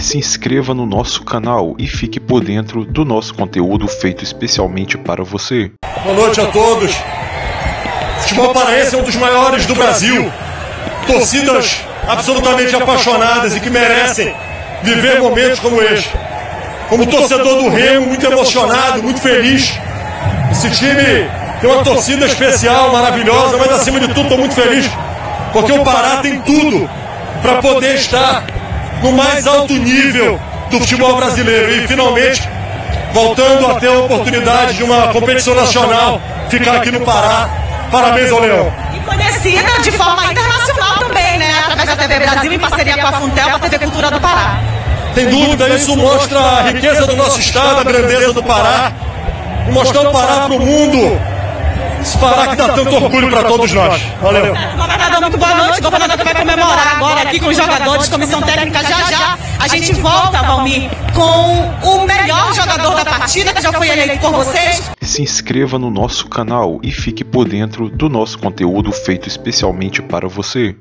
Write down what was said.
Se inscreva no nosso canal e fique por dentro do nosso conteúdo feito especialmente para você. Boa noite a todos. O futebol paraense é um dos maiores do Brasil. Torcidas absolutamente apaixonadas e que merecem viver momentos como este. Como torcedor do Remo, muito emocionado, muito feliz. Esse time tem uma torcida especial, maravilhosa, mas acima de tudo estou muito feliz porque o Pará tem tudo para poder estar no mais alto nível do futebol brasileiro e finalmente voltando a ter a oportunidade de uma competição nacional ficar aqui no Pará. Parabéns ao Leão. E conhecida de forma internacional também, né? Através da TV Brasil em parceria com a Funtel, a TV Cultura do Pará. Sem dúvida, isso mostra a riqueza do nosso estado, a grandeza do Pará, e mostrar o Pará para o mundo. Esse Pará que dá tanto orgulho para todos nós. Valeu. Governador, muito boa noite. Governador agora aqui com os jogadores, comissão técnica, já já. A gente volta, Valmir, com o melhor jogador da partida, que já foi eleito por vocês. Se inscreva no nosso canal e fique por dentro do nosso conteúdo feito especialmente para você.